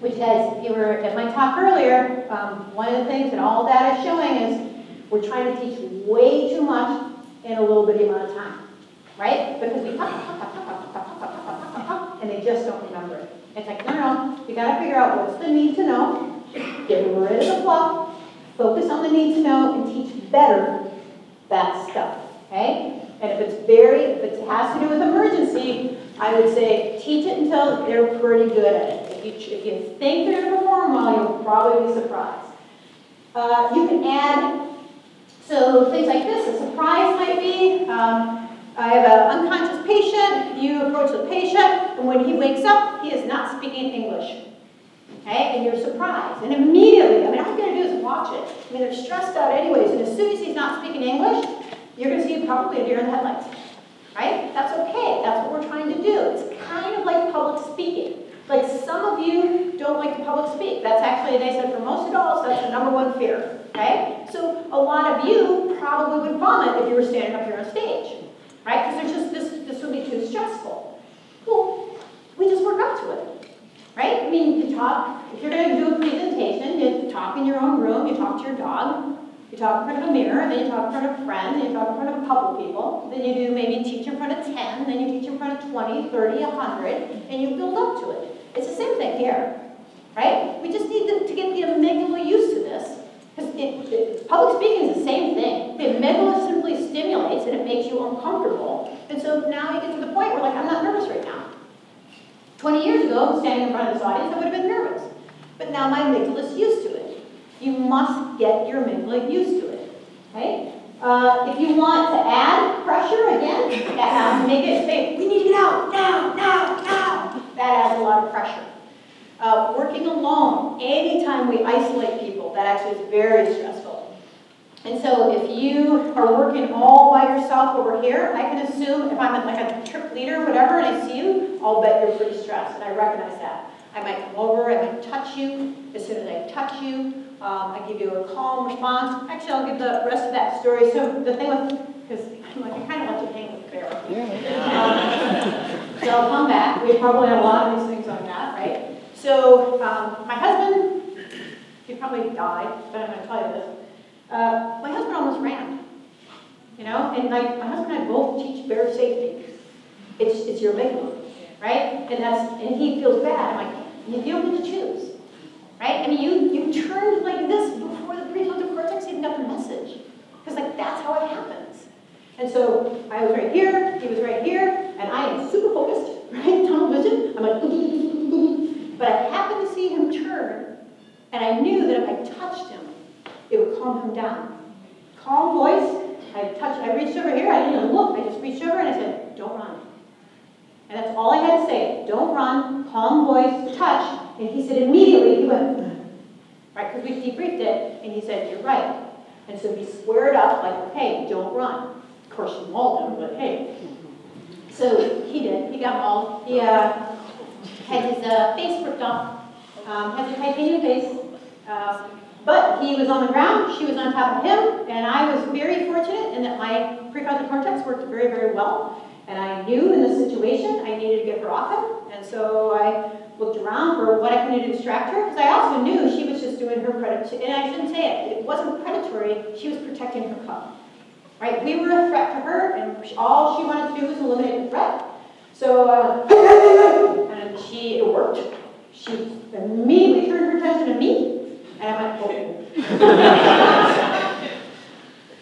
Which, if you were at my talk earlier, um, one of the things that all data is showing is we're trying to teach way too much in a little bitty amount of time. Right? Because we and they just don't remember it. It's like, no, no, you got to figure out what's the need to know, get rid of the fluff, focus on the need to know, and teach better that stuff. Okay? And if it's very, if it has to do with emergency, I would say teach it until they're pretty good at it. If you, if you think they're gonna perform well, you'll probably be surprised. Uh, you can add, so things like this, a surprise might be, um, I have an unconscious patient, you approach the patient, and when he wakes up, he is not speaking English. Okay, and you're surprised, and immediately, I mean, all you're going to do is watch it. I mean, they're stressed out anyways, and as soon as he's not speaking English, you're gonna see probably a deer in the headlights. Right? That's okay, that's what we're trying to do. It's kind of like public speaking. Like some of you don't like to public speak. That's actually, they said for most adults, that's the number one fear. Okay? So a lot of you probably would vomit if you were standing up here on stage. Right? Because there's just this this would be too stressful. Well, we just work up to it. Right? I mean, you talk, if you're going to do a presentation, you talk in your own room, you talk to your dog, you talk in front of a mirror, then you talk in front of a friend, then you talk in front of a couple people, then you do maybe teach in front of 10, then you teach in front of 20, 30, 100, and you build up to it. It's the same thing here, right? We just need to, to get the amygdala used to this. Because public speaking is the same thing. The amygdala simply stimulates and it makes you uncomfortable. And so now you get to the point where, like, I'm not nervous right now. 20 years ago, standing in front of this audience, I would have been nervous. But now my amygdala is used to it. You must get your amygdala used to it. Okay? Uh, if you want to add pressure again, uh, make it say, we need to get out now, now, now. That adds a lot of pressure. Uh, working alone, anytime we isolate people, that actually is very stressful. And so if you are working all by yourself over here, I can assume if I'm like a trip leader or whatever and I see you, I'll bet you're pretty stressed, and I recognize that. I might come over, I might touch you. As soon as I touch you, um, I give you a calm response. Actually, I'll give the rest of that story. So the thing with, because I'm like, I kind of let to hang with the bear. Yeah. Um, so I'll come back. We probably have a lot of these things on that, right? So um, my husband, he probably died, but I'm going to tell you this. Uh, my husband almost ran. You know, and like my husband and I both teach bear safety. It's it's your amygdala, right? And that's and he feels bad. I'm like, you don't get to choose. Right? I mean, you, you turned like this before the prefrontal cortex even got the message. Because like that's how it happens. And so I was right here, he was right here, and I am super focused, right? Tunnel vision. I'm like, but I happened to see him turn, and I knew that if I touched him, it would calm him down. Calm voice. I touched, I reached over here, I didn't even look, I just reached over and I said, don't run. And that's all I had to say. Don't run, calm voice, touch, and he said immediately, he went, right, because we debriefed it, and he said, you're right. And so he squared up, like, hey, don't run. Of course, you mauled him, but hey. So he did. He got mauled. He uh, had his uh, face ripped off, um, has a titanium face. Uh, but he was on the ground, she was on top of him, and I was very fortunate in that my prefrontal cortex worked very, very well. And I knew in this situation I needed to get her off him, and so I looked around for what I could do to distract her, because I also knew she was just doing her predatory, and I shouldn't say it, it wasn't predatory, she was protecting her cub. Right? We were a threat to her, and all she wanted to do was eliminate the threat. So, uh, and she, it worked. She immediately turned her attention to me, and I went, oh.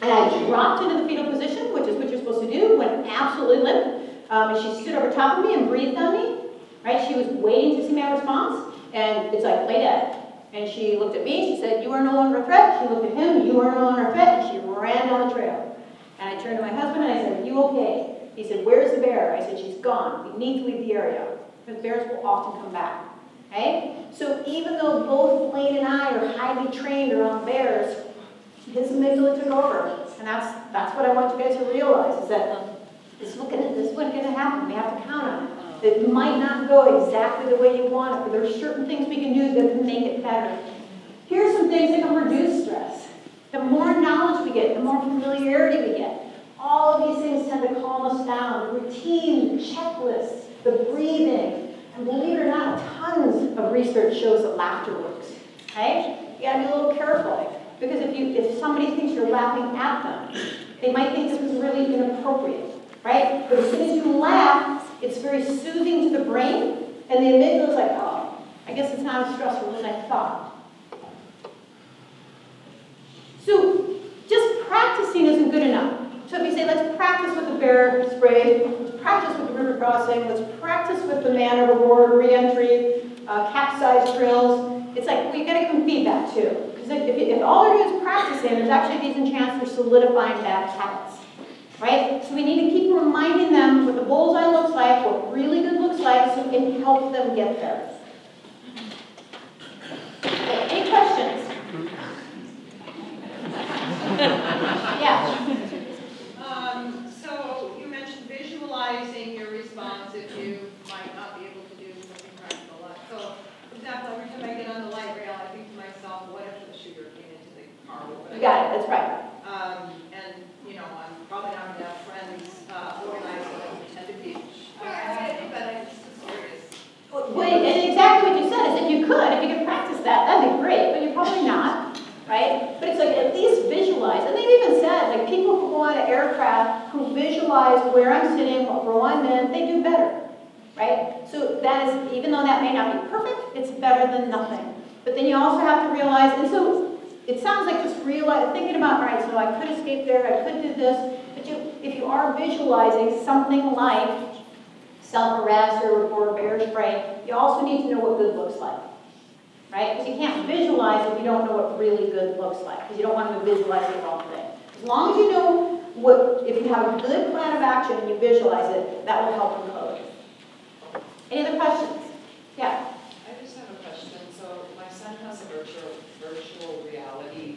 and I dropped into the fetal position, which is what you're supposed to do, went absolutely limp. Um, and she stood over top of me and breathed on me. Right? She was waiting to see my response, and it's like, play dead. And she looked at me, she said, you are no longer a threat. She looked at him, you are no longer a threat, and she ran down the trail. And I turned to my husband and I said, you okay? He said, where's the bear? I said, she's gone. We need to leave the area. Because bears will often come back. Okay? So even though both Blaine and I are highly trained around bears, his amygdala took over. And that's that's what I want you guys to realize is that this is, gonna, this is what's going to happen. We have to count on it. It might not go exactly the way you want it, but there are certain things we can do that can make it better. Here are some things that can reduce stress. The more knowledge we get, the more familiarity we get. All of these things tend to calm us down. The routine, checklists, the breathing. And believe it or not, tons of research shows that laughter works. Okay? You gotta be a little careful. Because if you if somebody thinks you're laughing at them, they might think this was really inappropriate. Right? But as soon as you laugh, it's very soothing to the brain, and the amygdala is like, oh, I guess it's not as stressful as I thought. So just practicing isn't good enough. So if you say, let's practice with the bear spray, let's practice with the river crossing, let's practice with the man overboard reentry, uh, capsize drills. It's like, we've gotta give them feedback too. Because if, if all they're doing is practicing, there's actually a decent chance they're solidifying bad habits. Right? So we need to keep reminding them what the bullseye looks like, what really good looks like, so we can help them get there. Okay, any questions? yeah. Um, so you mentioned visualizing your response if you might not be able to do something practical. So, for example, every time I get on the light rail, I think to myself, what if the shooter came into the car? What would I You got it, that's right. Um, and, you know, I'm probably not gonna have friends, uh, organizing a pretended beach. Alright, but I'm just curious. Wait, and exactly what you said is if you could, if you could practice that, that'd be great, but you're probably not, right? But it's like at least visualize, and they've even said, like people who go on an aircraft who visualize where I'm sitting, what row I'm in, they do better, right? So that is, even though that may not be perfect, it's better than nothing. But then you also have to realize, and so it sounds like just realize, thinking about, all right, so I could escape there, I could do this, but you, if you are visualizing something like self-harasser or bear spray, you also need to know what good looks like. Right? Because you can't visualize if you don't know what really good looks like, because you don't want to visualize the wrong thing. As long as you know what, if you have a good plan of action and you visualize it, that will help you code. Any other questions? Yeah. I just have a question. Son has a virtual, virtual reality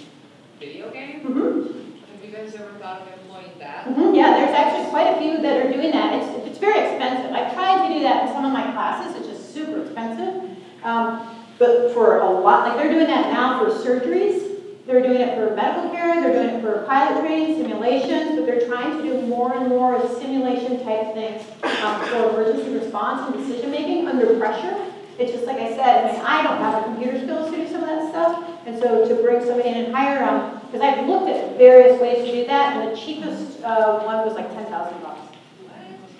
video game. Mm-hmm. Have you guys ever thought of employing that? Mhm, Yeah, there's actually quite a few that are doing that. It's, it's very expensive. I've tried to do that in some of my classes, it's just super expensive. Um, but for a lot, like they're doing that now for surgeries, they're doing it for medical care, they're doing it for pilot training, simulations, but they're trying to do more and more simulation type things um, for emergency response and decision making under pressure. It's just like I said, I mean, I don't have the computer skills to do some of that stuff, and so to bring somebody in and hire them, because I've looked at various ways to do that, and the cheapest uh, one was like ten thousand bucks.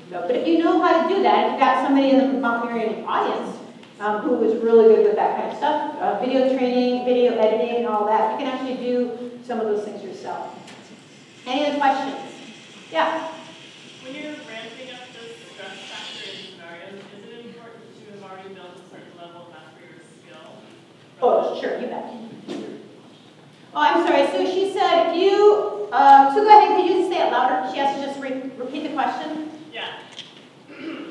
So, but if you know how to do that, if you've got somebody in the Marion audience um, who is really good with that kind of stuff, uh, video training, video editing, and all that, you can actually do some of those things yourself. Any other questions? Yeah. When you're ramping up the stress factor in scenarios, is it important to have already built a certain level of mastery or skill? Oh, sure, you bet. Oh, I'm sorry. So she said, if you, uh, so go ahead, could you say it louder? She has to just re- repeat the question. Yeah.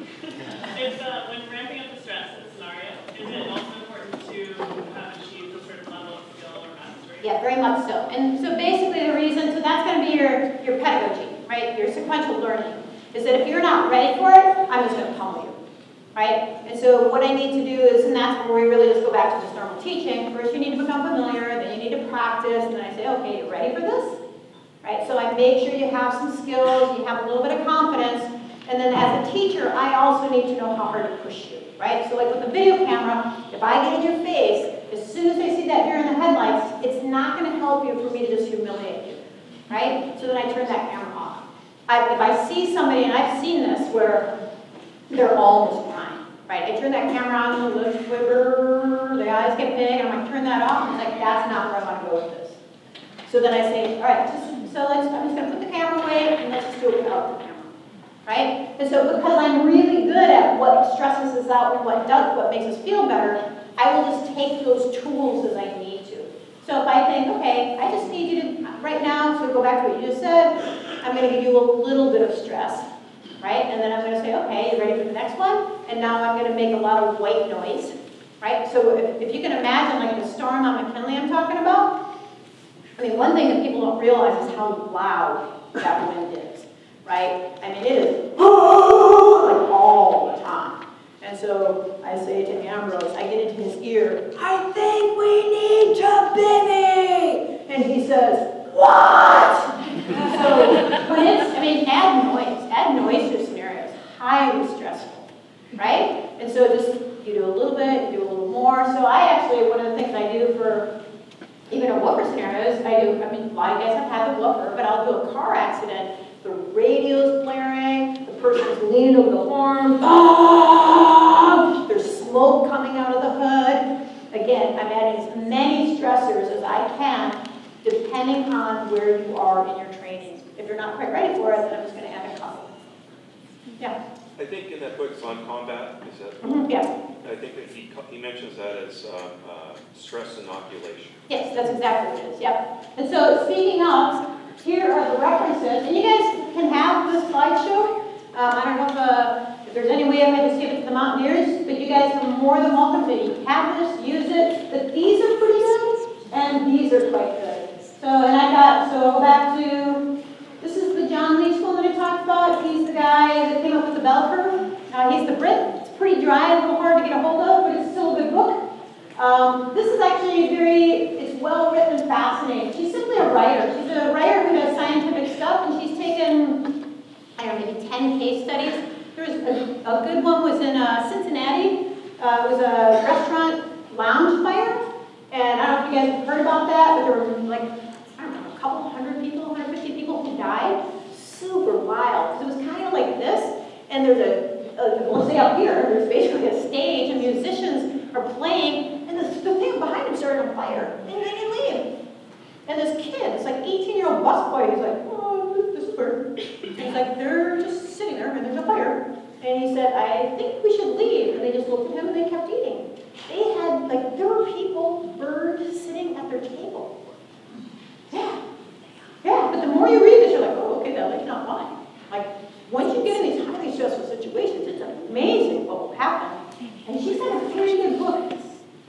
It's, uh, when ramping up the stress in a scenario, is it also important to have achieved a certain level of skill or mastery? Yeah, very much so. And so basically the reason, so that's going to be your, your pedagogy, right? Your sequential learning. Is that if you're not ready for it, I'm just going to pummel you, right? And so what I need to do is, and that's where we really just go back to just normal teaching. First you need to become familiar, then you need to practice, and then I say, okay, you ready for this? Right? So I make sure you have some skills, you have a little bit of confidence, and then as a teacher, I also need to know how hard to push you, right? So like with the video camera, if I get in your face, as soon as I see that deer in the headlights, it's not going to help you for me to just humiliate you, right? So then I turn that camera off. I, if I see somebody, and I've seen this, where they're all almost crying, right? I turn that camera on, the lips quiver, the eyes get big, and I'm like, turn that off, and it's like, that's not where I want to go with this. So then I say, all right, just, so let's, I'm just going to put the camera away, and let's just do it without the camera right? And so because I'm really good at what stresses us out and what does, what makes us feel better, I will just take those tools as I need to. So if I think, okay, I just need you to, right now, so go back to what you just said, I'm going to give you a little bit of stress, right? And then I'm going to say, okay, you ready for the next one? And now I'm going to make a lot of white noise, right? So if, if you can imagine like the storm on McKinley I'm talking about, I mean, one thing that people don't realize is how loud that wind is right? I mean, it is like all the time. And so I say to Ambrose, I get into his ear, I think we need to bivvy. And he says, what? so when it's, I mean, add noise, add noise to scenarios, highly stressful, right? And so just, you do a little bit, you do a little more. So I actually, one of the things I do for even a WFR scenarios, I do, I mean, a lot of guys have had the WFR, but I'll do a car accident the radio's blaring, the person's leaning over the horn, ah! there's smoke coming out of the hood. Again, I'm adding as many stressors as I can, depending on where you are in your training. If you're not quite ready for it, then I'm just going to. Yeah. I think in that book, it's on combat, is that, Mhm, Yes, I think that he, he mentions that as uh, uh, stress inoculation. yes, that's exactly what it is, yep. And so speaking of, here are the references, and you guys can have this slideshow. Um, I don't know if, uh, if there's any way I might just give it to the Mountaineers, but you guys are more than welcome to have this, use it. But these are pretty good, and these are quite good. So, and I got, so I'll go back to, this is the John Leach I talked about. He's the guy that came up with the bell curve. Uh, he's the Brit. It's pretty dry, a little hard to get a hold of, but it's still a good book. Um, this is actually very, it's well written and fascinating. She's simply a writer. She's a writer who does scientific stuff, and she's taken, I don't know, maybe 10 case studies. There was a, a good one was in uh, Cincinnati. Uh, it was a restaurant lounge fire, and I don't know if you guys have heard about that, but there were like, I don't know, a couple hundred people, 150 people who died. Super wild, because it was kind of like this, and there's a, a, let's say up here, there's basically a stage, and musicians are playing, and the, the thing behind them started on fire, and they didn't leave. And this kid, this like 18-year-old bus busboy, he's like, oh, this is weird. And he's like, they're just sitting there, and there's a fire. And he said, I think we should leave. And they just looked at him, and they kept eating. They had, like, there were people burned sitting at their table. Yeah. Yeah, but the more you read this, you're like, oh, okay, that makes not why. Like, once you get in these highly stressful situations, it's amazing what will happen. And she's got a very good book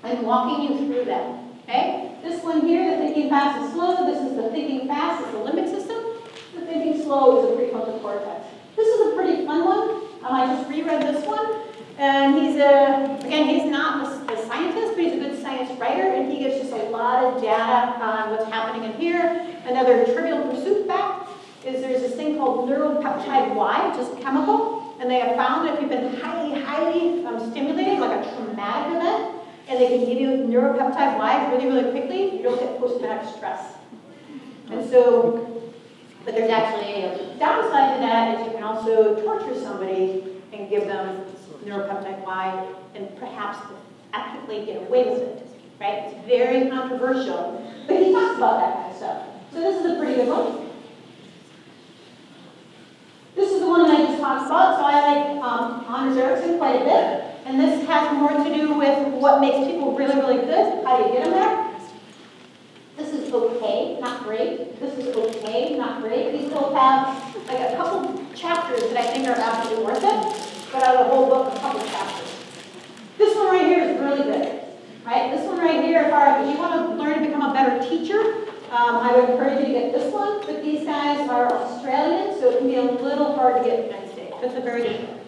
and walking you through that. Okay? This one here, the thinking fast is slow. This is the thinking fast, it's the limbic system. The thinking slow is the prefrontal cortex. This is a pretty fun one. Um, I just reread this one. And he's a, again, he's not a, a scientist, but he's a good science writer, and he gives just a lot of data on what's happening in here. Another trivial pursuit fact is there's this thing called neuropeptide Y, which is a chemical, and they have found that if you've been highly, highly um, stimulated, like a traumatic event, and they can give you neuropeptide Y really, really quickly, you don't get post-traumatic stress. And so, but there's actually a downside to that is you can also torture somebody and give them neuropeptide Y and perhaps ethically get away with it, right? It's very controversial, but he talks about that kind of stuff. So this is a pretty good one. This is the one that I just talked about, so I like um, Anders Ericsson quite a bit. And this has more to do with what makes people really, really good. How do you get them there? This is okay, not great. This is okay, not great. These both have like a couple chapters that I think are absolutely worth it, but out of the whole book, a couple chapters. This one right here is really good, right? This one right here, if, you want to learn to become a better teacher, um, I would encourage you to get this one, but these guys are Australian, so it can be a little hard to get in the United States. But it's a very good one.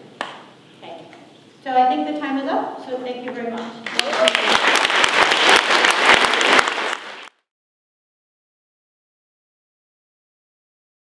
Okay. So I think the time is up, so thank you very much.